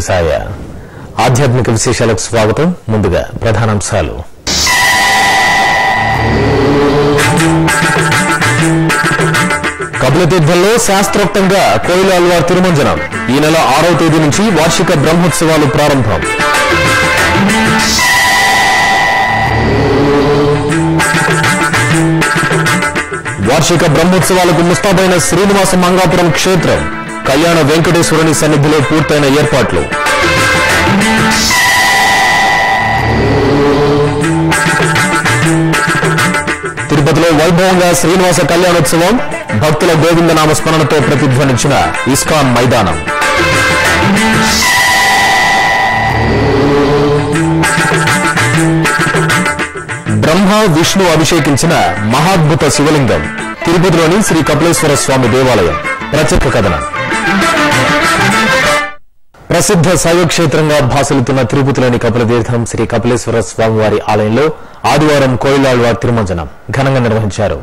శ్రీసాయ ఆధ్యాత్మిక విశేషాలకు స్వాగతం. ముందుగా ప్రధానాంశాలు. కపిలతీర్థంలో శాస్త్రోక్తంగా కోయిల అల్వార్ తిరుమంజనం. ఈ నెల ఆరవ తేదీ నుంచి వార్షిక బ్రహ్మోత్సవాలు ప్రారంభం. వార్షిక బ్రహ్మోత్సవాలకు ముస్తాబైన శ్రీనివాస మంగాపురం క్షేత్రం. కళ్యాణ వెంకటేశ్వరుని సన్నిధిలో పూర్తయిన ఏర్పాట్లు. తిరుపతిలో వైభవంగా శ్రీనివాస కళ్యాణోత్సవం భక్తుల గోవింద స్మరణతో ప్రతిధ్వనించిన ఇస్కాన్ మైదానం. బ్రహ్మ విష్ణు అభిషేకించిన మహాద్భుత శివలింగం తిరుపతిలోని శ్రీ కపిలేశ్వర స్వామి దేవాలయం. ప్రత్యేక కథనం. ప్రసిద్ధ శైవక్షేత్రంగా భాసలుతున్న తిరుపతిలోని కపిలతీర్థం శ్రీ కపిలేశ్వర స్వామివారి ఆలయంలో ఆదివారం కోయిలాళ్వార్ తిరుమంజనం ఘనంగా నిర్వహించారు.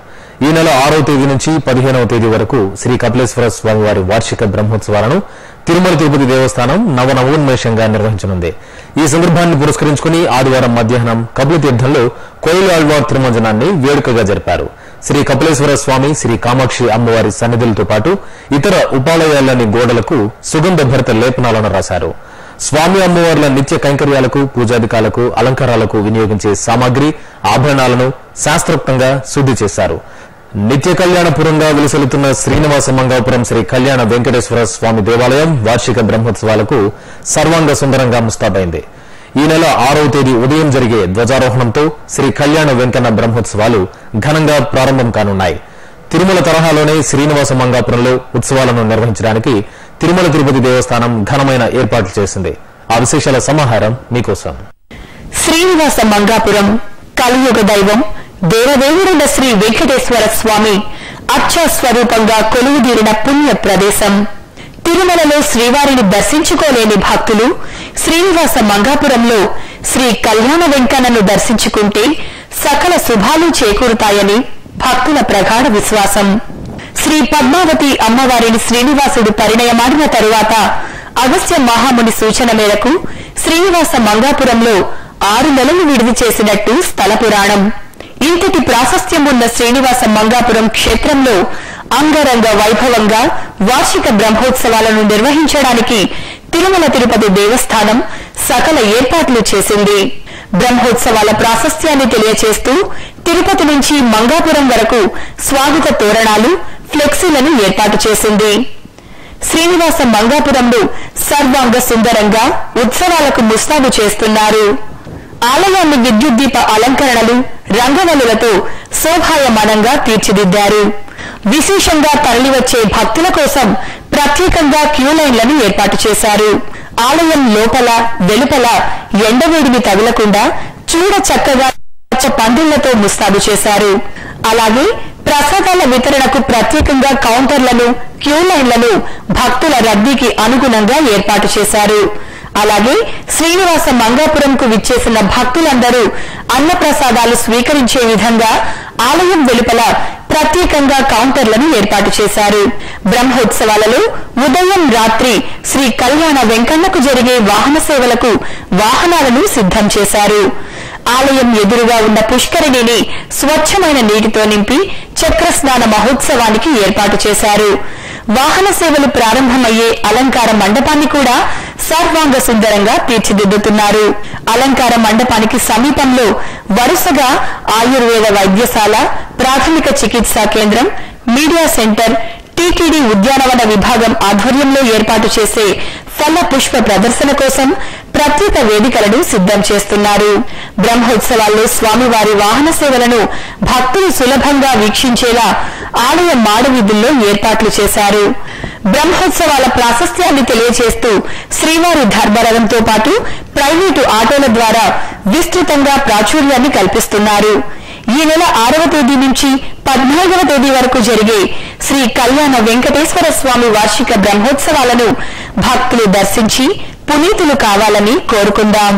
ఈ నెల ఆరవ తేదీ నుంచి పదిహేనవ తేదీ వరకు శ్రీ కపిలేశ్వర స్వామివారి వార్షిక బ్రహ్మోత్సవాలను తిరుమల తిరుపతి దేవస్థానం నవనవోన్మేషంగా నిర్వహించనుంది. ఈ సందర్భాన్ని పురస్కరించుకుని ఆదివారం మధ్యాహ్నం కపిలతీర్థంలో కోయిలాళ్వార్ తిరుమంజనాన్ని వేడుకగా జరిపారు. శ్రీ కపిలేశ్వర స్వామి శ్రీ కామాక్షి అమ్మవారి సన్నిధులతో పాటు ఇతర ఉపాలయాల్లోని గోడలకు సుగంధ భరిత లేపనాలను రాశారు. స్వామి అమ్మవార్ల నిత్య కైంకర్యాలకు పూజాధికాలకు అలంకారాలకు వినియోగించే సామాగ్రి ఆభరణాలను శాస్త్రోక్తంగా శుద్ధి చేశారు. నిత్య కళ్యాణపురంగా విలుసలుతున్న శ్రీనివాస మంగాపురం శ్రీ కళ్యాణ వెంకటేశ్వర స్వామి దేవాలయం వార్షిక బ్రహ్మోత్సవాలకు సర్వాంగ సుందరంగా ముస్తాబైంది. ఈ నెల ఆరవ తేదీ ఉదయం జరిగే ధ్వజారోహణంతో శ్రీ కళ్యాణ వెంకన్న బ్రహ్మోత్సవాలు ఘనంగా ప్రారంభం కానున్నాయి. తిరుమల తరహాలోనే శ్రీనివాస మంగాపురంలో ఉత్సవాలను నిర్వహించడానికి తిరుమల తిరుపతి దేవస్థానం ఘనమైన ఏర్పాట్లు చేసింది. ఆ విశేషాల సమాహారం మీకోసం. శ్రీనివాస మంగాపురం కలియుగ దైవం దేవదేవుడైన శ్రీ వెంకటేశ్వర స్వామి అక్ష స్వరూపంగా కొలువుదీరిన పుణ్య ప్రదేశం. తిరుమలలో శ్రీవారిని దర్శించుకోలేని భక్తులు శ్రీనివాస మంగాపురంలో శ్రీ కళ్యాణ వెంకన్నను దర్శించుకుంటే సకల శుభాలు చేకూరుతాయని భక్తుల ప్రగాఢ విశ్వాసం. శ్రీ పద్మావతి అమ్మవారిని శ్రీనివాసుడు పరిణయమాడిన తరువాత అగస్త్య మహాముని సూచన మేరకు శ్రీనివాస మంగాపురంలో ఆరు నెలలు విడిది చేసినట్టు స్థల పురాణం. ఇంతటి ప్రాశస్త్యమున్న శ్రీనివాస మంగాపురం క్షేత్రంలో అంగరంగ వైభవంగా వార్షిక బ్రహ్మోత్సవాలను నిర్వహించడానికి తిరుమల తిరుపతి దేవస్థానం సకల ఏర్పాట్లు చేసింది. బ్రహ్మోత్సవాల ప్రాశస్త్యాన్ని తెలియచేస్తూ తిరుపతి నుంచి మంగాపురం వరకు స్వాగత తోరణాలు ఫ్లెక్సీలను ఏర్పాటు చేసింది. శ్రీనివాస మంగాపురంలో సర్వాంగ సుందరంగా ఉత్సవాలకు ముస్తాబు చేస్తున్నారు. ఆలయాన్ని విద్యుత్ దీప అలంకరణలు రంగవల్లులతో శోభాయమానంగా తీర్చిదిద్దారు. విశేషంగా తరలివచ్చే భక్తుల కోసం ప్రత్యేకంగా క్యూ లైన్లను ఏర్పాటు చేశారు. ఆలయం లోపల వెలుపల ఎండవేడిని తగలకుండా చూడ చక్కగా పచ్చ పందిళ్ళతో ముస్తాబు చేశారు. అలాగే ప్రసాదాల వితరణకు ప్రత్యేకంగా కౌంటర్లను క్యూ లైన్లను భక్తుల రద్దీకి అనుగుణంగా ఏర్పాటు చేశారు. అలాగే శ్రీనివాస మంగాపురంకు విచ్చేసిన భక్తులందరూ అన్న ప్రసాదాలు స్వీకరించే విధంగా ఆలయం వెలుపల ప్రత్యేకంగా కౌంటర్లను ఏర్పాటు చేశారు. బ్రహ్మోత్సవాలలో ఉదయం రాత్రి శ్రీ కళ్యాణ వెంకన్నకు జరిగే వాహన సేవలకు వాహనాలను సిద్ధం చేశారు. ఆలయం ఎదురుగా ఉన్న పుష్కరిణిని స్వచ్ఛమైన నీటితో నింపి చక్రస్నాన మహోత్సవానికి ఏర్పాటు చేశారు. వాహన సేవలు ప్రారంభమయ్యే అలంకార మండపాన్ని కూడా సర్వాంగ సుందరంగా తీర్చిదిద్దుతున్నారు. అలంకార మండపానికి సమీపంలో వరుసగా ఆయుర్వేద వైద్యశాల ప్రాథమిక చికిత్సా కేంద్రం మీడియా సెంటర్ టీటీడీ ఉద్యానవన విభాగం ఆధ్వర్యంలో ఏర్పాటు చేసే ఫల పుష్ప ప్రదర్శన కోసం ప్రత్యేక వేదికలను సిద్ధం చేస్తున్నారు. బ్రహ్మోత్సవాల్లో స్వామివారి వాహన సేవలను భక్తులు సులభంగా వీక్షించేలా ఆలయ మాడవీధుల్లో ఏర్పాట్లు చేశారు. బ్రహ్మోత్సవాల ప్రాశస్త్యాన్ని తెలియజేస్తూ శ్రీవారి ధర్మరథంతో పాటు ప్రైవేటు ఆటోల ద్వారా విస్తృతంగా ప్రాచుర్యాన్ని కల్పిస్తున్నారు. ఈ నెల ఆరవ తేదీ నుంచి పద్నాలుగవ తేదీ వరకు జరిగే శ్రీ కళ్యాణ వెంకటేశ్వర స్వామి వార్షిక బ్రహ్మోత్సవాలను భక్తులు దర్శించి పునీతులు కావాలని కోరుకుందాం.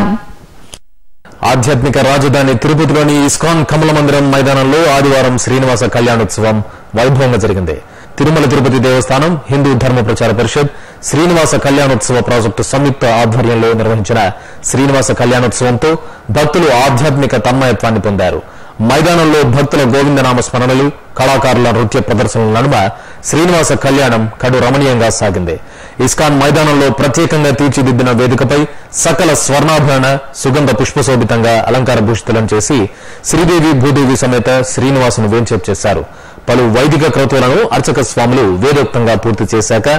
ఆధ్యాత్మిక రాజధాని తిరుపతిలోని ఇస్కాన్ కమల మందిరం మైదానంలో ఆదివారం శ్రీనివాస కళ్యాణోత్సవం వైభవంగా జరిగింది. తిరుమల తిరుపతి దేవస్థానం హిందూ ధర్మ ప్రచార పరిషత్ శ్రీనివాస కళ్యాణోత్సవ ప్రాజెక్టు సంయుక్త ఆధ్వర్యంలో నిర్వహించిన శ్రీనివాస కళ్యాణోత్సవంతో భక్తులు ఆధ్యాత్మిక తన్మయత్వాన్ని పొందారు. మైదానంలో భక్తుల గోవిందనామ స్మరణలు కళాకారుల నృత్య ప్రదర్శనల నడుమ శ్రీనివాస కళ్యాణం కడు రమణీయంగా సాగింది. ఇస్కాన్ మైదానంలో ప్రత్యేకంగా తీర్చిదిద్దిన వేదికపై సకల స్వర్ణాభరణ సుగంధ పుష్పశోభితంగా అలంకార భూషితులను చేసి శ్రీదేవి భూదేవి సమేత శ్రీనివాసును వేంచేపు చేశారు. పలు వైదిక క్రతువులను అర్చక స్వాములు వేదోక్తంగా పూర్తి చేశాక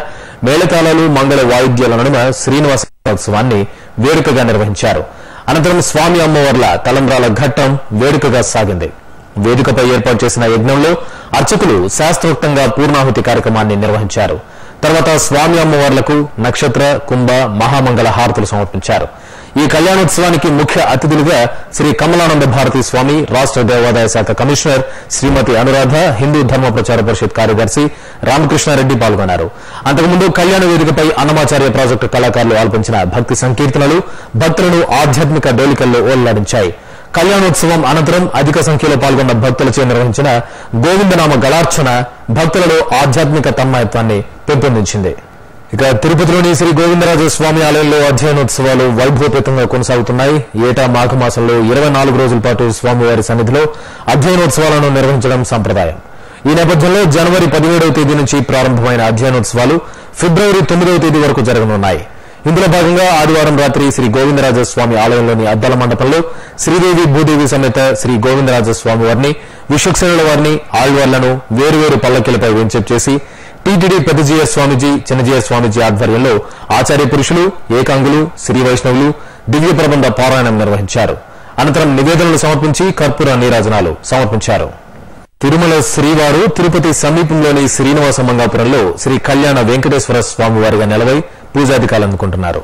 మేళతాళాలు మంగళ వాయిద్యాల నడుమ శ్రీనివాస ఉత్సవాన్ని వేడుకగా నిర్వహించారు. అనంతరం స్వామి అమ్మవార్ల తలంబ్రాల ఘట్టం వేడుకగా సాగింది. వేదికపై ఏర్పాటు చేసిన యజ్ఞంలో అర్చకులు శాస్త్రోక్తంగా పూర్ణాహుతి కార్యక్రమాన్ని నిర్వహించారు. తర్వాత స్వామి అమ్మవార్లకు నక్షత్ర కుంభ మహామంగళ హారతులు సమర్పించారు. ఈ కళ్యాణోత్సవానికి ముఖ్య అతిథులుగా శ్రీ కమలానంద భారతి స్వామి రాష్ట్ర దేవాదాయ శాఖ కమిషనర్ శ్రీమతి అనురాధ హిందూ ధర్మ ప్రచార పరిషత్ కార్యదర్శి రామకృష్ణారెడ్డి పాల్గొన్నారు. అంతకుముందు కళ్యాణ వేదికపై అన్నమాచార్య ప్రాజెక్టు కళాకారులు ఆల్పించిన భక్తి సంకీర్తనలు భక్తులను ఆధ్యాత్మిక డోలికల్లో ఓల్లాడించాయి. కళ్యాణోత్సవం అనంతరం అధిక సంఖ్యలో పాల్గొన్న భక్తులచే నిర్వహించిన గోవిందనామ గళార్చన భక్తులలో ఆధ్యాత్మిక తన్మయత్వాన్ని పెంపొందించింది. ఇక తిరుపతిలోని శ్రీ గోవిందరాజ స్వామి ఆలయంలో అధ్యయనోత్సవాలు వైభవపేతంగా కొనసాగుతున్నాయి. ఏటా మాఘమాసంలో ఇరవై నాలుగు రోజుల పాటు స్వామివారి సన్నిధిలో అధ్యయనోత్సవాలను నిర్వహించడం సంప్రదాయం. ఈ నేపథ్యంలో జనవరి పదిహేడవ తేదీ నుంచి ప్రారంభమైన అధ్యయనోత్సవాలు ఫిబ్రవరి తొమ్మిదవ తేదీ వరకు జరగనున్నాయి. ఇందులో భాగంగా ఆదివారం రాత్రి శ్రీ గోవిందరాజ స్వామి ఆలయంలోని అద్దాల మండపంలో శ్రీదేవి భూదేవి సమేత శ్రీ గోవిందరాజ స్వామి వారిని విశ్వక్సేనుల వారిని ఆళ్వార్లను వేరువేరు పల్లకిలపై వెంచప్ చేసి టీటీడీ పెద్దజీయ స్వామిజీ చిన్నజీయ స్వామిజీ ఆధ్వర్యంలో ఆచార్య పురుషులు ఏకాంగులు శ్రీ వైష్ణవులు దివ్య ప్రబంధ పారాయణం నిర్వహించారు. అనంతరం నివేదనలు సమర్పించి కర్పూర నీరాజనాలు సమర్పించారు. తిరుమల శ్రీవారు తిరుపతి సమీపంలోని శ్రీనివాస మంగాపురంలో శ్రీ కళ్యాణ వెంకటేశ్వర స్వామివారిగా నిలవై పూజాధికాలు అందుకుంటున్నారు.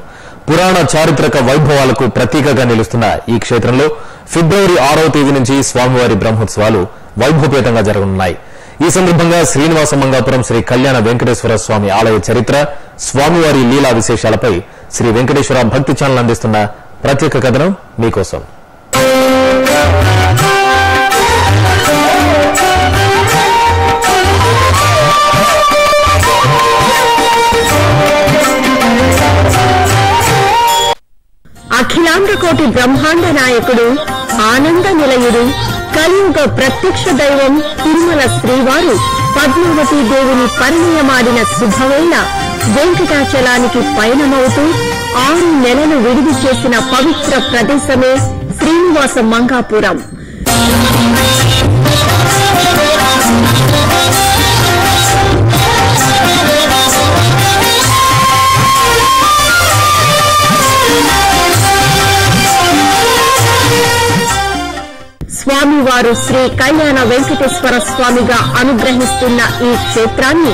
పురాణ చారిత్రక వైభవాలకు ప్రతీకగా నిలుస్తున్న ఈ క్షేత్రంలో ఫిబ్రవరి ఆరవ తేదీ నుంచి స్వామివారి బ్రహ్మోత్సవాలు వైభవపేతంగా జరగనున్నాయి. ఈ సందర్భంగా శ్రీనివాస మంగాపురం శ్రీ కళ్యాణ వెంకటేశ్వర స్వామి ఆలయ చరిత్ర స్వామివారి లీలా విశేషాలపై శ్రీ వెంకటేశ్వర భక్తి ఛానల్ అందిస్తున్న ప్రత్యేక కథనం మీకోసం. అఖిలాంధ్రకోటి కోటి బ్రహ్మాండ నాయకుడు ఆనంద నిలయుడు కలియుగ ప్రత్యక్ష దైవం తిరుమల శ్రీవారు పద్మావతి దేవిని పరిణయమాడిన శుభమైన వెంకటాచలానికి పయనమవుతూ ఆరు నెలలు విడిది చేసిన పవిత్ర ప్రదేశమే శ్రీనివాస మంగాపురం. స్వామివారు శ్రీ కళ్యాణ వెంకటేశ్వర స్వామిగా అనుగ్రహిస్తున్న ఈ క్షేత్రాన్ని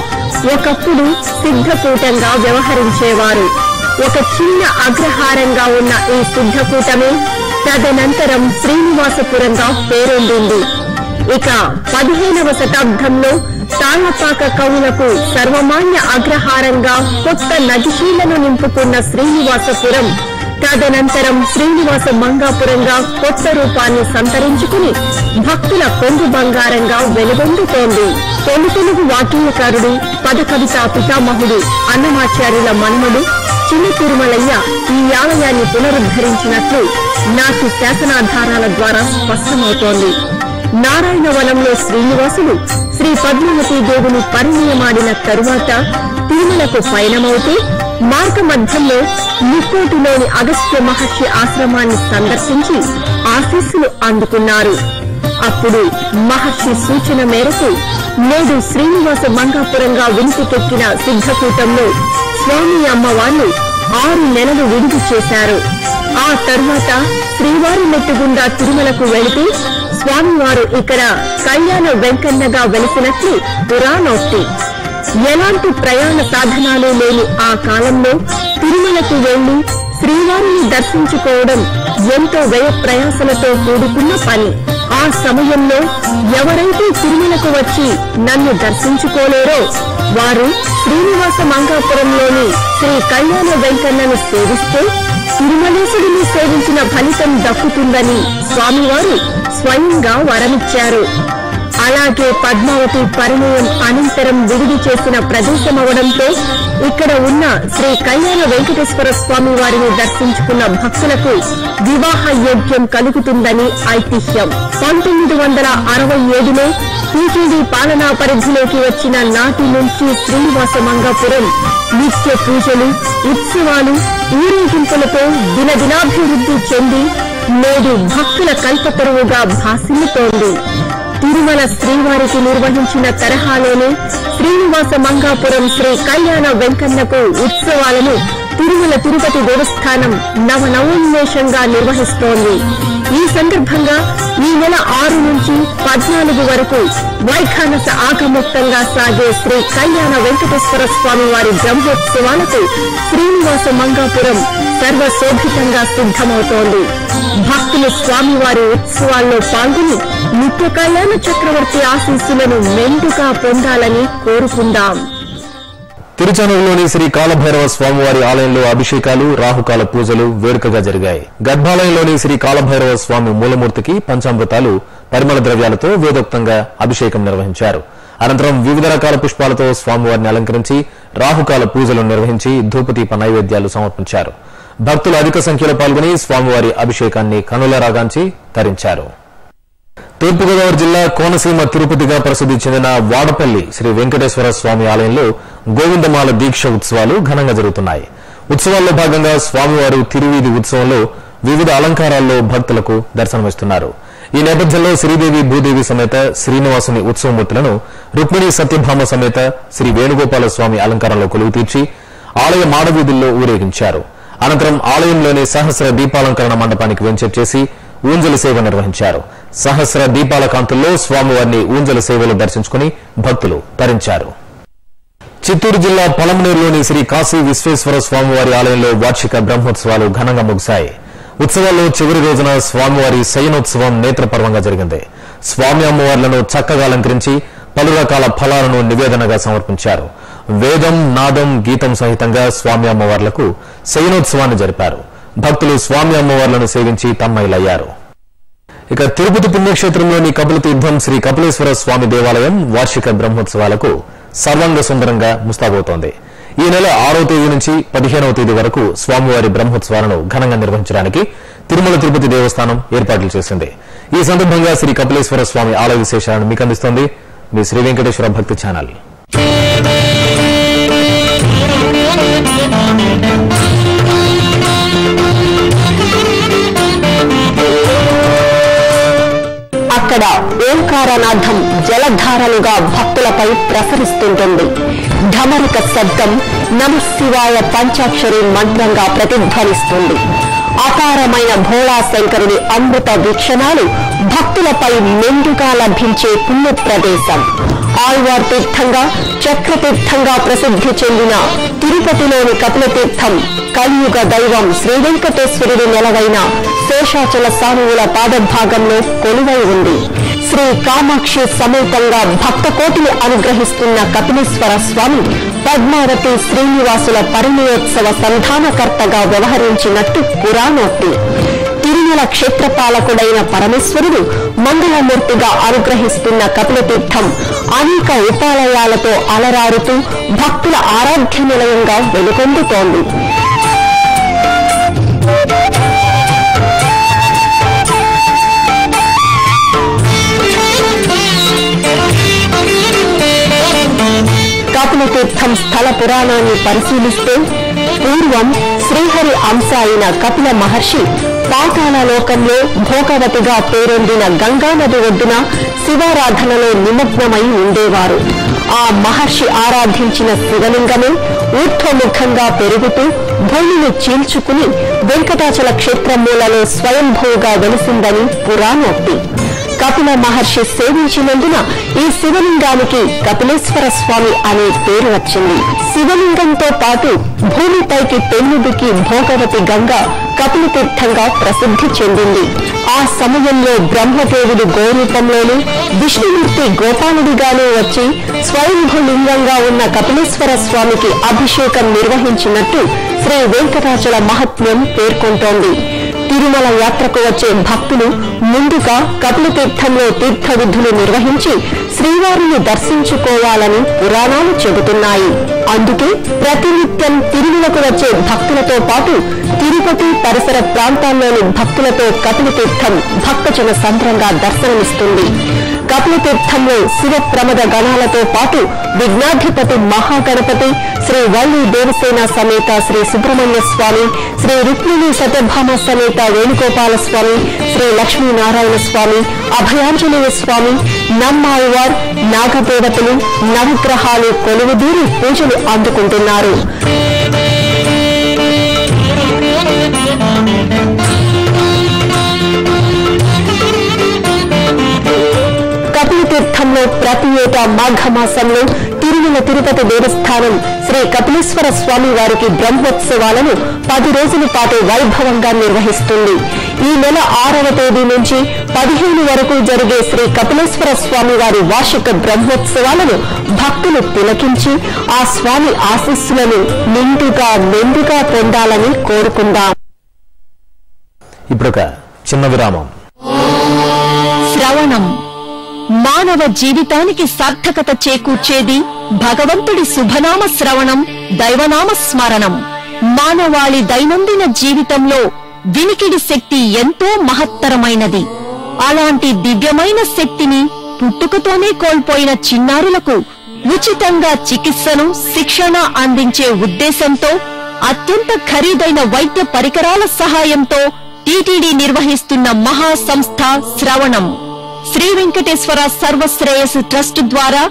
ఒకప్పుడు సిద్ధకూటంగా వ్యవహరించేవారు. ఒక చిన్న అగ్రహారంగా ఉన్న ఈ సిద్ధకూటమే తదనంతరం శ్రీనివాసపురంగా పేరొందింది. ఇక పదిహేనవ శతాబ్దంలో తాళపాక కవులకు సర్వమాన్య అగ్రహారంగా కొత్త నదిశీలను నింపుకున్న శ్రీనివాసపురం తదనంతరం శ్రీనివాస మంగాపురంగా కొత్త రూపాన్ని సంతరించుకుని భక్తుల కొంగు బంగారంగా వెలుగొందుతోంది. తొలి తెలుగు వాకీయకారుడు పదకవిత పితామహుడు అన్నమాచార్యుల మన్మడు చిన్న తిరుమలయ్య ఈ ఆలయాన్ని పునరుద్ధరించినట్లు నాటి శాసనాధారాల ద్వారా స్పష్టమవుతోంది. నారాయణవనంలో శ్రీనివాసులు శ్రీ పద్మావతి దేవుని పరిణయమాడిన తరువాత తిరుమలకు పయనమవుతూ మార్గ మధ్యంలో ముక్కోటిలోని అగస్త్య మహర్షి ఆశ్రమాన్ని సందర్శించి ఆశీస్సులు అందుకున్నారు. అప్పుడు మహర్షి సూచన మేరకు నేడు శ్రీనివాస మంగాపురంగా వినిపికెక్కిన సిద్ధకూటంలో స్వామి అమ్మవారు ఆరు నెలలు విడిది చేశారు. ఆ తర్వాత శ్రీవారి మెట్టుగుండా తిరుమలకు వెళితే స్వామివారు ఇక్కడ కళ్యాణ వెంకన్నగా వెలిసినట్లు పురాణోక్తి. ఎలాంటి ప్రయాణ సాధనాలు లేని ఆ కాలంలో తిరుమలకు వెళ్ళి శ్రీవారిని దర్శించుకోవడం ఎంతో వ్యయ ప్రయాసలతో కూడుకున్న పని. ఆ సమయంలో ఎవరైతే తిరుమలకు వచ్చి నన్ను దర్శించుకోలేరో వారు శ్రీనివాస మంగాపురంలోని శ్రీ కళ్యాణ వెంకన్నను సేవిస్తే తిరుమలేశుడిని సేవించిన ఫలితం దక్కుతుందని స్వామివారు స్వయంగా వరమిచ్చారు. అలాగే పద్మావతి పరిణయం అనంతరం విడిది చేసిన ప్రదేశమవడంతో ఇక్కడ ఉన్న శ్రీ కళ్యాణ వెంకటేశ్వర స్వామి వారిని దర్శించుకున్న భక్తులకు వివాహ యోగ్యం కలుగుతుందని ఐతిహ్యం. పంతొమ్మిది వందల అరవై ఏడులో టీటీడీ పాలనా పరిధిలోకి వచ్చిన నాటి నుంచి శ్రీనివాస మంగాపురం నిత్య పూజలు ఉత్సవాలు ఊరేగింపులతో దినదినాభివృద్ధి చెంది నేడు భక్తుల కల్పతరువుగా భాసిల్లుతోంది. తిరుమల శ్రీవారికి నిర్వహించిన తరహాలోనే శ్రీనివాస మంగాపురం శ్రీ కళ్యాణ వెంకన్నకు ఉత్సవాలను తిరుమల తిరుపతి దేవస్థానం నవనవోన్మేషంగా నిర్వహిస్తోంది. ఈ సందర్భంగా ఈ నెల ఆరు నుంచి పద్నాలుగు వరకు వైఖానస ఆకముక్తంగా సాగే శ్రీ కళ్యాణ వెంకటేశ్వర స్వామి వారి బ్రహ్మోత్సవాలకు శ్రీనివాస మంగాపురం సర్వశోభితంగా సిద్ధమవుతోంది. భక్తులు స్వామివారి ఉత్సవాల్లో పాల్గొని నిత్య కళ్యాణ చక్రవర్తి ఆశీస్సులను మెండుగా పొందాలని కోరుకుందాం. తిరుచానూరులోని శ్రీ కాలభైరవ స్వామివారి ఆలయంలో అభిషేకాలు రాహుకాల పూజలు వేడుకగా జరిగాయి. గర్భాలయంలోని శ్రీ కాలభైరవ స్వామి మూలమూర్తికి పంచామృతాలు పరిమళ ద్రవ్యాలతో వేదోక్తంగా అభిషేకం నిర్వహించారు. అనంతరం వివిధ రకాల పుష్పాలతో స్వామివారిని అలంకరించి రాహుకాల పూజలు నిర్వహించి ధూపదీప నైవేద్యాలు సమర్పించారు. భక్తులు అధిక సంఖ్యలో పాల్గొని స్వామివారి అభిషేకాన్ని కనులరాగాంచి తరించారు. తూర్పుగోదావరి జిల్లా కోనసీమ తిరుపతిగా ప్రసిద్ది చెందిన వాడపల్లి శ్రీ వెంకటేశ్వర స్వామి ఆలయంలో గోవిందమాల దీక్ష ఉత్సవాలు ఘనంగా జరుగుతున్నాయి. ఉత్సవాల్లో భాగంగా స్వామివారు తిరువీధి ఉత్సవంలో వివిధ అలంకారాల్లో భక్తులకు దర్శనమిస్తున్నారు. ఈ నేపథ్యంలో శ్రీదేవి భూదేవి సమేత శ్రీనివాసుని ఉత్సవమూర్తులను రుక్మిణి సత్యభామ సమేత శ్రీ వేణుగోపాల స్వామి అలంకారంలో కొలువు తీర్చి ఆలయ మాడవీధుల్లో ఊరేగించారు. అనంతరం ఆలయంలోని సహస్ర దీపాలంకరణ మండపానికి వెంచేసి ఊంజల సేవ నిర్వహించారు. సహస్ర దీపాల కాంతుల్లో స్వామివారిని ఊంజల సేవలు దర్శించుకుని భక్తులు తరించారు. చిత్తూరు జిల్లా పొలంనేరులోని శ్రీ కాశీ విశ్వేశ్వర స్వామివారి ఆలయంలో వార్షిక బ్రహ్మోత్సవాలు ఘనంగా ముగిశాయి. ఉత్సవాల్లో చివరి రోజున స్వామివారి శయనోత్సవం నేత్రపర్వంగా జరిగింది. స్వామి అమ్మవార్లను చక్కగా అలంకరించి పలు రకాల ఫలాలను నివేదనగా సమర్పించారు. వేదం నాదం గీతం సహితంగా స్వామి అమ్మవార్లకు శయనోత్సవాన్ని జరిపారు. భక్తులు స్వామి అమ్మవార్లను సేవించి తమ్మయిలయ్యారు. ఇక తిరుపతి పుణ్యక్షేత్రంలోని కపిల తీర్థం శ్రీ కపిలేశ్వర స్వామి దేవాలయం వార్షిక బ్రహ్మోత్సవాలకు సర్వాంగ సుందరంగా ముస్తాబవుతోంది. ఈ నెల ఆరో తేదీ నుంచి పదిహేనవ తేదీ వరకు స్వామివారి బ్రహ్మోత్సవాలను ఘనంగా నిర్వహించడానికి తిరుమల తిరుపతి దేవస్థానం ఏర్పాట్లు చేసింది. ఈ సందర్భంగా శ్రీ కపిలేశ్వర స్వామి ఆలయ విశేషాలను మీకు అందిస్తోంది మీ శ్రీ వెంకటేశ్వర భక్తి ఛానల్. అక్కడ ఓంకారనాథం జలధారలుగా భక్తులపై ప్రసరిస్తుంటుంది. ఢమరక శబ్దం నమశివాయ పంచాక్షరి మంత్రంగా ప్రతిధ్వనిస్తుంది. అపారమైన భోళాశంకరుడి అమృత వీక్షణాలు భక్తులపై మెండుగా లభించే పుణ్య ప్రదేశం ఆళ్వార్ తీర్థంగా చక్రతీర్థంగా ప్రసిద్ధి చెందిన తిరుపతిలోని కపిలతీర్థం కలియుగ దైవం శ్రీవెంకటేశ్వరుడి నెలవైన శేషాచల సానువుల పాదభాగంలో కొలువై ఉంది. శ్రీ కామాక్షి సమేతంగా భక్త కోటిని అనుగ్రహిస్తున్న కపిలేశ్వర స్వామి పద్మావతి శ్రీనివాసుల పరిణయోత్సవ సంధానకర్తగా వ్యవహరించినట్టు పురాణోక్తి. తిరుమల క్షేత్రపాలకుడైన పరమేశ్వరుడు మంగళమూర్తిగా అనుగ్రహిస్తున్న కపిలతీర్థం అనేక ఉపాలయాలతో అలరారుతూ భక్తుల ఆరాధ్య నిలయంగా వెలుగొందుతోంది. కపిలతీర్థం స్థల పురాణాన్ని పరిశీలిస్తే పూర్వం శ్రీహరి అంశ అయిన కపిల మహర్షి పాతాళ లోకంలో భోగవతిగా పేరొందిన గంగానది ఒడ్డున శివారాధనలో నిమగ్నమై ఉండేవారు. ఆ మహర్షి ఆరాధించిన శివలింగమే ఊర్ధ్వముఖంగా పెరుగుతూ భూమిని చీల్చుకుని వెంకటాచల క్షేత్రమూలలో స్వయంభూగా వెలిసిందని పురాణోక్తి. కపిల మహర్షి సేవించినందున ఈ శివలింగానికి కపిలేశ్వర స్వామి అనే పేరు వచ్చింది. శివలింగంతో పాటు భూమిపైకి పెన్నుదికి భోగవతి గంగ కపిల తీర్థంగా ప్రసిద్ధి చెందింది. ఆ సమయంలో బ్రహ్మదేవుడు గోరూపంలోను విష్ణుమూర్తి గోపాలుడిగానూ వచ్చి స్వయంభులింగంగా ఉన్న కపిలేశ్వర స్వామికి అభిషేకం నిర్వహించినట్టు శ్రీ వెంకటాచల మహత్మ్యం పేర్కొంటోంది. తిరుమల యాత్రకు వచ్చే భక్తులు ముందుగా కపిలతీర్థంలో తీర్థ విధులు నిర్వహించి శ్రీవారిని దర్శించుకోవాలని పురాణాలు చెబుతున్నాయి. అందుకే ప్రతినిత్యం తిరుమలకు వచ్చే భక్తులతో పాటు తిరుపతి పరిసర ప్రాంతాల్లోని భక్తులతో కపిలతీర్థం భక్తజన సంద్రంగా దర్శనమిస్తుంది. కపిలతీర్థంలో శివ ప్రమద గణాలతో పాటు విఘ్నాధిపతి మహాగణపతి శ్రీ వల్లి దేవసేన సమేత శ్రీ సుబ్రహ్మణ్య స్వామి శ్రీ రుక్మిణి సత్యభామ సమేత వేణుగోపాల స్వామి శ్రీ లక్ష్మీనారాయణ స్వామి అభయాంజనేయ స్వామి నమ్మాయివార్ నాగదేవతలు నవగ్రహాలు కొలువుదీరి పూజలు అందుకుంటున్నారు. కపిలతీర్థంలో ప్రతి ఏటా మాఘమాసంలో తిరుమల తిరుపతి దేవస్థానం శ్రీ కపిలేశ్వర స్వామి వారికి బ్రహ్మోత్సవాలను పది రోజుల పాటు వైభవంగా నిర్వహిస్తుంది. ఈ నెల ఆరవ తేదీ నుంచి పదిహేను వరకు జరిగే శ్రీ కపిలేశ్వర స్వామి వారి వార్షిక బ్రహ్మోత్సవాలను భక్తులు తిలకించి ఆ స్వామి ఆశీస్సులను నిండుగా మెండుగా పొందాలని కోరుకుందాం. ఇప్పుడొక చిన్న విరామం. శ్రవణం. మానవ జీవితానికి సార్థకత చేకూర్చేది భగవంతుడి శుభనామ శ్రవణం దైవనామ స్మరణం. మానవాళి దైనందిన జీవితంలో వినికిడి శక్తి ఎంతో మహత్తరమైనది. అలాంటి దివ్యమైన శక్తిని పుట్టుకతోనే కోల్పోయిన చిన్నారులకు ఉచితంగా చికిత్సను శిక్షణ అందించే ఉద్దేశంతో అత్యంత ఖరీదైన వైద్య పరికరాల సహాయంతో టీటీడీ నిర్వహిస్తున్న మహా సంస్థ శ్రవణం. శ్రీ వెంకటేశ్వర సర్వశ్రేయస్ ట్రస్ట్ ద్వారా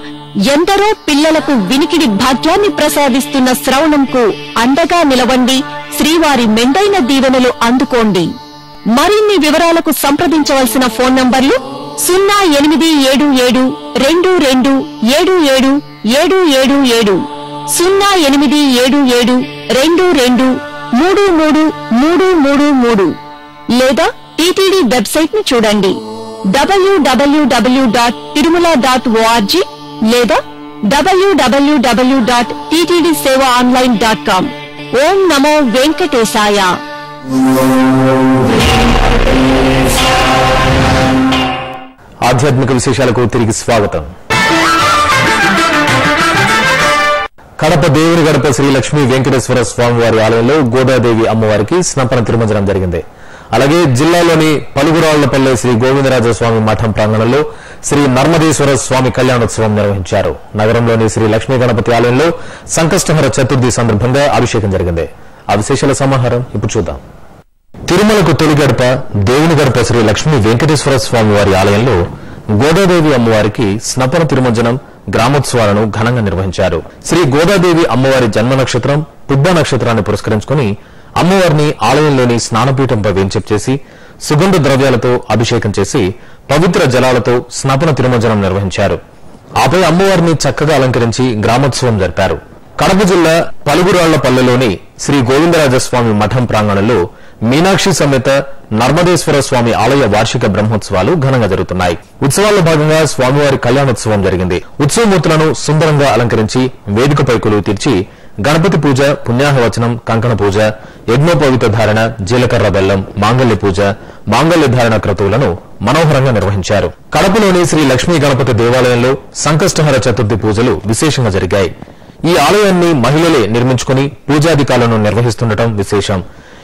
ఎందరో పిల్లలకు వినికిడి భాగ్యాన్ని ప్రసాదిస్తున్న శ్రవణంకు అండగా నిలవండి. శ్రీవారి మెండైన దీవెనలు అందుకోండి. మరిన్ని వివరాలకు సంప్రదించవలసిన ఫోన్ నంబర్లు సున్నా ఎనిమిది ఏడు ఏడు రెండు రెండు ఏడు ఏడు ఏడు ఏడు ఏడు సున్నా ఎనిమిది ఏడు ఏడు రెండు రెండు మూడు మూడు మూడు మూడు మూడు లేదా టీటీడీ వెబ్సైట్ను చూడండి W W W dot Tirumala dot O R G లేదా W W W dot TTD seva online dot com. ఓం నమో వెంకటేశాయ. ఆధ్యాత్మిక విశేషాలకు తిరిగి స్వాగతం. కడప దేవుని గడప శ్రీ లక్ష్మీ వెంకటేశ్వర స్వామివారి ఆలయంలో గోదాదేవి అమ్మవారికి స్నపన తిరుమంజనం జరిగింది. అలాగే జిల్లాలోని పలుగురాళ్ళపల్లె శ్రీ గోవిందరాజ స్వామి మఠం ప్రాంగణంలో శ్రీ నర్మదేశ్వర స్వామి కళ్యాణోత్సవం నిర్వహించారు. నగరంలోని శ్రీ లక్ష్మీ గణపతి ఆలయంలో సంకష్టహర చతుర్థి సందర్భంగా అభిషేకం జరిగింది. ఆ విశేషాల సమాహారం ఇప్పుడు చూద్దాం. తిరుమలకు తొలి గడప దేవుని గడప శ్రీ లక్ష్మీ వెంకటేశ్వర స్వామి వారి ఆలయంలో గోదాదేవి అమ్మవారికి స్నపన తిరుమంజనం గ్రామోత్సవాలను ఘనంగా నిర్వహించారు. శ్రీ గోదాదేవి అమ్మవారి జన్మ నక్షత్రం పుబ్బ నక్షత్రాన్ని పురస్కరించుకుని అమ్మవారిని ఆలయంలోని స్నానపీఠంపై వెంచప్ చేసి సుగంధ ద్రవ్యాలతో అభిషేకం చేసి పవిత్ర జలాలతో స్నాపన తిరుమజనం నిర్వహించారు. ఆపై అమ్మవారిని చక్కగా అలంకరించి గ్రామోత్సవం జరిపారు. కడప జిల్లా పలుగురాళ్ళపల్లెలోని శ్రీ గోవిందరాజస్వామి మఠం ప్రాంగణంలో మీనాక్షి సమేత నర్మదేశ్వర స్వామి ఆలయ వార్షిక బ్రహ్మోత్సవాలు ఘనంగా జరుగుతున్నాయి. ఉత్సవాల్లో భాగంగా స్వామివారి కళ్యాణోత్సవం జరిగింది. ఉత్సవమూర్తులను సుందరంగా అలంకరించి వేదికపై కొలువు తీర్చి గణపతి పూజ పుణ్యాహవచనం కంకణ పూజ యజ్ఞోపవిత ధారణ జీలకర్ర బెల్లం మాంగళ్య పూజ మాంగళ్య ధారణ క్రతువులను మనోహరంగా నిర్వహించారు. కడపలోని శ్రీ లక్ష్మీ గణపతి దేవాలయంలో సంకష్టహర చతుర్థి పూజలు విశేషంగా జరిగాయి. ఈ ఆలయాన్ని మహిళలే నిర్మించుకుని పూజాధికాలను నిర్వహిస్తుండటం విశేషం.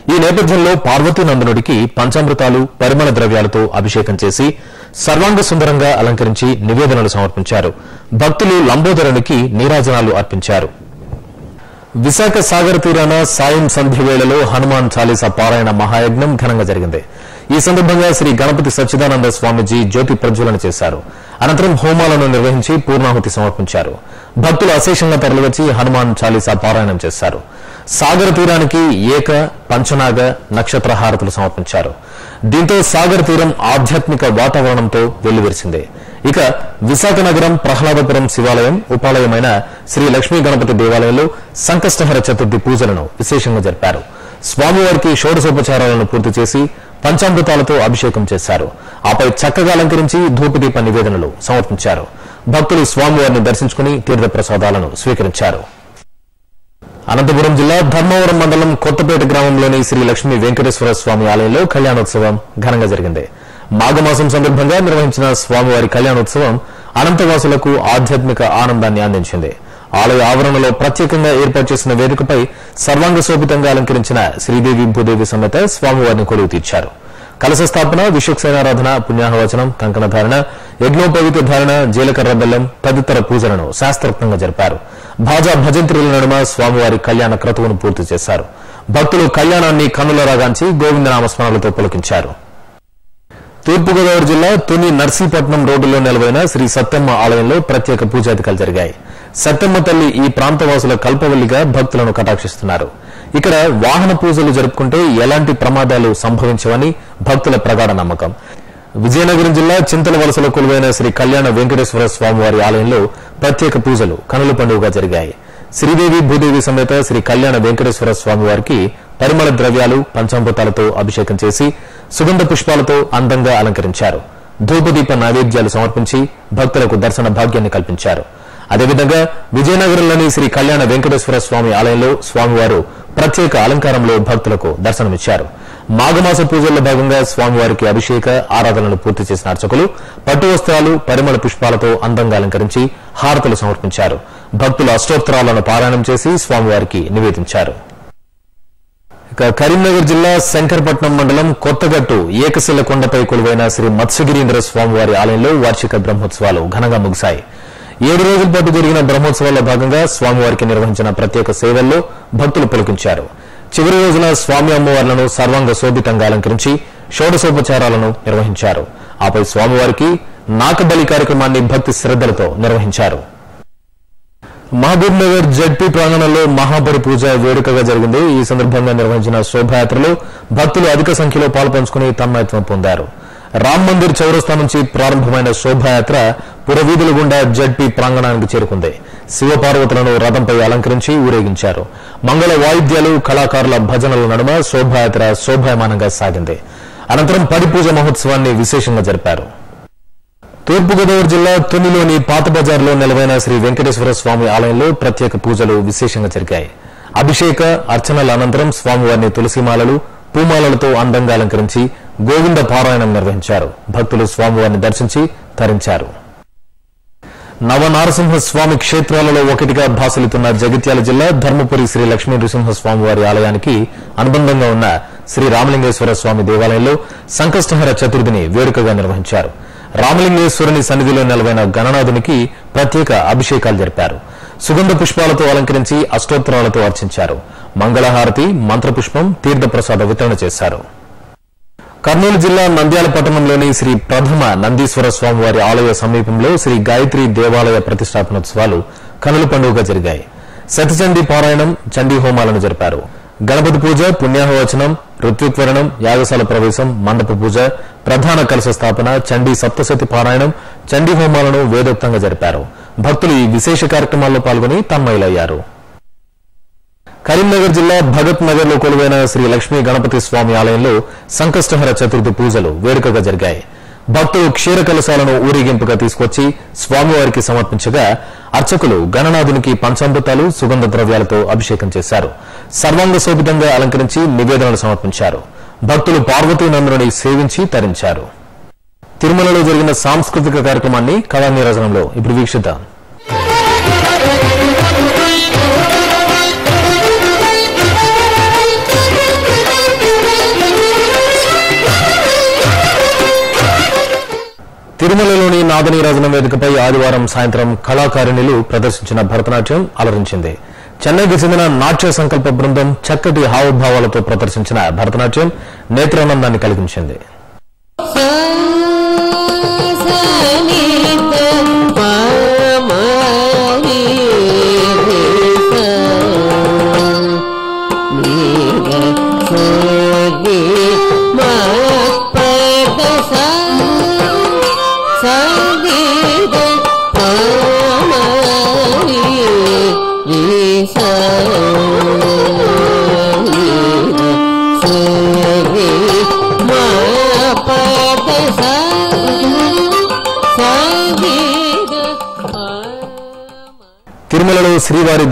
ఈ నేపథ్యంలో పార్వతీనందనుడికి పంచామృతాలు పరిమళ ద్రవ్యాలతో అభిషేకం చేసి సర్వాంగ సుందరంగా అలంకరించి నివేదనలు సమర్పించారు. భక్తులు లంబోదరునికి నీరాజనాలు అర్పించారు. విశాఖ సాగర్ తీరాన సాయం సంధ్య వేళలో హనుమాన్ చాలీసా పారాయణ మహాయజ్ఞం ఘనంగా జరిగింది. ఈ సందర్భంగా శ్రీ గణపతి సచ్చిదానంద స్వామిజీ జ్యోతి ప్రజ్వలన చేశారు. అనంతరం హోమాలను నిర్వహించి పూర్ణాహుతి సమర్పించారు. భక్తులు అశేషంగా తరలివచ్చి హనుమాన్ చాలీసా పారాయణం చేశారు. సాగర్ తీరానికి ఏక పంచనాగ నక్షత్ర హారతులు సమర్పించారు. దీంతో సాగర్ తీరం ఆధ్యాత్మిక వాతావరణంతో వెల్లివిరిసింది. ఇక విశాఖ నగరం ప్రహ్లాదపురం శివాలయం ఉపాలయమైన శ్రీ లక్ష్మీ గణపతి దేవాలయంలో సంకష్టహర చతుర్థి పూజలను విశేషంగా జరిపారు. స్వామివారికి షోడశోపచారాలను పూర్తి చేసి పంచామృతాలతో అభిషేకం చేశారు. ఆపై చక్కగా అలంకరించి ధూపదీప నివేదనలు సమర్పించారు. భక్తులు స్వామివారిని దర్శించుకుని తీర్థ ప్రసాదాలను స్వీకరించారు. అనంతపురం జిల్లా ధర్మవరం మండలం కొత్తపేట గ్రామంలోని శ్రీ లక్ష్మీ వెంకటేశ్వర స్వామి ఆలయంలో కళ్యాణోత్సవం ఘనంగా జరిగింది. మాఘమాసం సందర్భంగా నిర్వహించిన స్వామివారి కళ్యాణోత్సవం అనంతవాసులకు ఆధ్యాత్మిక ఆనందాన్ని అందించింది. ఆలయ ఆవరణలో ప్రత్యేకంగా ఏర్పాటు చేసిన వేదికపై సర్వాంగ శోభితంగా అలంకరించిన శ్రీదేవి భూదేవి సమేత స్వామివారిని కొలువు తీర్చారు. కలశ స్థాపన విశ్వక్సేనారాధన పుణ్యాహవచనం కంకణ ధారణ యజ్ఞోపవిత ధారణ జీలకర్ర బెల్లం తదితర పూజలను శాస్త్రోక్తంగా జరిపారు. భాజా భజంత్రుల నడుమ స్వామివారి కళ్యాణ క్రతువును పూర్తి చేశారు. భక్తులు కళ్యాణాన్ని కన్నులరాగాంచి గోవిందనామస్మరణలతో పులకించారు. తూర్పుగోదావరి జిల్లా తుని నర్సీపట్నం రోడ్డులో నిలవైన శ్రీ సత్యమ్మ ఆలయంలో ప్రత్యేక పూజాధికాలు జరిగాయి. సత్యమ్మ తల్లి ఈ ప్రాంతవాసుల కల్పవల్లిగా భక్తులను కటాక్షిస్తున్నారు. ఇక్కడ వాహన పూజలు జరుపుకుంటే ఎలాంటి ప్రమాదాలు సంభవించవని భక్తుల ప్రగాఢ నమ్మకం. విజయనగరం జిల్లా చింతల వలసలో కొలువైన శ్రీ కళ్యాణ వెంకటేశ్వర స్వామివారి ఆలయంలో ప్రత్యేక పూజలు కనుల పండుగగా జరిగాయి. శ్రీదేవి భూదేవి సమేత శ్రీ కళ్యాణ వెంకటేశ్వర స్వామివారికి పరిమళ ద్రవ్యాలు పంచామృతాలతో అభిషేకం చేసి సుగంధ పుష్పాలతో అందంగా అలంకరించారు. ధూపదీప నైవేద్యాలు సమర్పించి భక్తులకు దర్శన భాగ్యాన్ని కల్పించారు. అదేవిధంగా విజయనగరంలోని శ్రీ కళ్యాణ వెంకటేశ్వర స్వామి ఆలయంలో స్వామివారు ప్రత్యేక అలంకారంలో భక్తులకు దర్శనమిచ్చారు. మాఘమాస పూజల్లో భాగంగా స్వామివారికి అభిషేక ఆరాధనలు పూర్తి చేసిన అర్చకులు పట్టు వస్త్రాలు పరిమళ పుష్పాలతో అందంగా అలంకరించి హారతులు సమర్పించారు. భక్తులు అష్టోత్తరాలను పారాయణం చేసి స్వామివారికి నివేదించారు. కరీంనగర్ జిల్లా శంకరపట్నం మండలం కొత్తగట్టు ఏకశిల కొండపై కొలువైన శ్రీ మత్స్యగిరీంద్ర స్వామివారి ఆలయంలో వార్షిక బ్రహ్మోత్సవాలు ఘనంగా ముగిశాయి. ఏడు రోజుల పాటు జరిగిన బ్రహ్మోత్సవాల్లో భాగంగా స్వామివారికి నిర్వహించిన ప్రత్యేక సేవల్లో భక్తులు పులకించారు చివరి రోజున స్వామి అమ్మవార్లను సర్వాంగ శోభితంగా అలంకరించి షోడశోపచారాలను నిర్వహించారు. ఆపై స్వామివారికి నాకబలి కార్యక్రమాన్ని భక్తి శ్రద్దలతో నిర్వహించారు. మహబూబ్ నగర్ జడ్పీ ప్రాంగణంలో మహాబరి పూజ వేడుకగా జరిగింది. ఈ సందర్భంగా నిర్వహించిన శోభాయాత్రలో భక్తులు అధిక సంఖ్యలో పాల్పంచుకుని తన్మయత్వం పొందారు. రామ్ మందిర్ చౌరస్తా నుంచి ప్రారంభమైన శోభాయాత్ర పురవీధుల గుండా జడ్పీ ప్రాంగణానికి చేరుకుంది. శివపార్వతులను రథంపై అలంకరించి ఊరేగించారు. మంగళ వాయిద్యాలు కళాకారుల భజనల నడుమ శోభాయాత్ర శోభాయమానంగా సాగింది. అనంతరం పడి పూజ మహోత్సవాన్ని విశేషంగా జరిపారు. తూర్పుగోదావరి జిల్లా తునిలోని పాత బజార్లో నెలవైన శ్రీ వెంకటేశ్వర స్వామి ఆలయంలో ప్రత్యేక పూజలు విశేషంగా జరిగాయి. అభిషేక అర్చనల అనంతరం స్వామివారిని తులసిమాలలు పూమాలలతో అందంగా అలంకరించి గోవింద పారాయణం నిర్వహించారు. భక్తులు స్వామివారిని దర్శించి తరించారు. నవనారసింహ స్వామి క్షేత్రాలలో ఒకటిగా భాసలుతున్న జగిత్యాల జిల్లా ధర్మపురి శ్రీ లక్ష్మీ నృసింహ స్వామివారి ఆలయానికి అనుబంధంగా ఉన్న శ్రీ రామలింగేశ్వర స్వామి దేవాలయంలో సంకష్టహర చతుర్థిని వేడుకగా నిర్వహించారు. రామలింగేశ్వరుని సన్నిధిలో నెలవైన గణనాథునికి ప్రత్యేక అభిషేకాలు జరిపారు. సుగంధ పుష్పాలతో అలంకరించి అష్టోత్తరాలతో అర్చించారు. మంగళహారతి మంత్రపుష్పం తీర్థప్రసాద వితరణ చేశారు. కర్నూలు జిల్లా నంద్యాల పట్టణంలోని శ్రీ ప్రథమ నందీశ్వర స్వామివారి ఆలయ సమీపంలో శ్రీ గాయత్రి దేవాలయ ప్రతిష్టాపనోత్సవాలు కనుల పండుగగా జరిగాయి. శతచండీ పారాయణం చండీ హోమాలను జరిపారు. గణపతి పూజ పుణ్యాహవచనం ఋత్విక్వరణం యాగశాల ప్రవేశం మండప పూజ ప్రధాన కలశ స్థాపన చండీ సప్తశతి పారాయణం చండీ హోమాలను వేదోక్తంగా జరిపారు. భక్తులు ఈ విశేష కార్యక్రమాల్లో పాల్గొని తన్మయులయ్యారు. కరీంనగర్ జిల్లా భగత్ నగర్లో కొలువైన శ్రీ లక్ష్మీ గణపతి స్వామి ఆలయంలో సంకష్టహర చతుర్థి పూజలు వేడుకగా జరిగాయి. భక్తులు క్షీర కలశాలను ఊరేగింపుగా తీసుకొచ్చి స్వామివారికి సమర్పించగా అర్చకులు గణనాథునికి పంచామృతాలు సుగంధ ద్రవ్యాలతో అభిషేకం చేశారు. సర్వాంగ శోభితంగా అలంకరించి నివేదనలు సమర్పించారు. భక్తులు పార్వతీ నందుని సేవించి తరించారు. తిరుమలలో జరిగిన సాంస్కృతిక కార్యక్రమాన్ని కళానిరాజనంలో ఇప్పుడు వీక్షిద్దాం. తిరుమలలోని నాదనీరాజనం వేదికపై ఆదివారం సాయంత్రం కళాకారిణులు ప్రదర్శించిన భరతనాట్యం అలరించింది. చెన్నైకి చెందిన నాట్య సంకల్ప బృందం చక్కటి హావభావాలతో ప్రదర్శించిన భరతనాట్యం నేత్రానందాన్ని కలిగించింది.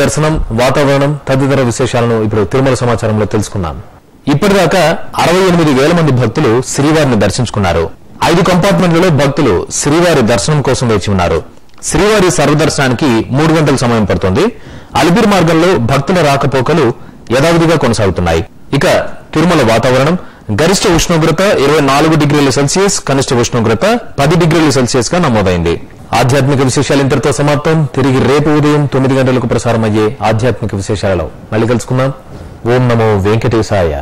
దర్శనం వాతావరణం తదితర విశేషాలను ఇప్పుడు తిరుమల సమాచారంలో తెలుసుకున్నాం. ఇప్పటిదాకా అరవై ఎనిమిది వేల మంది భక్తులు శ్రీవారిని దర్శించుకున్నారు. ఐదు కంపార్ట్మెంట్లలో భక్తులు శ్రీవారి దర్శనం కోసం వేచి ఉన్నారు. శ్రీవారి సర్వదర్శనానికి మూడు గంటల సమయం పడుతుంది. అలిపిరి మార్గంలో భక్తుల రాకపోకలు యథావిధిగా కొనసాగుతున్నాయి. ఇక తిరుమల వాతావరణం. గరిష్ట ఉష్ణోగ్రత ఇరవై నాలుగు డిగ్రీల సెల్సియస్ కనిష్ట ఉష్ణోగ్రత పది డిగ్రీల సెల్సియస్గా నమోదైంది. ఆధ్యాత్మిక విశేషాలు ఇంతటితో సమాప్తం. తిరిగి రేపు ఉదయం తొమ్మిది గంటలకు ప్రసారమయ్యే ఆధ్యాత్మిక విశేషాలలో. మళ్ళీ కలుసుకుందాం. ఓం నమో వెంకటేశాయ.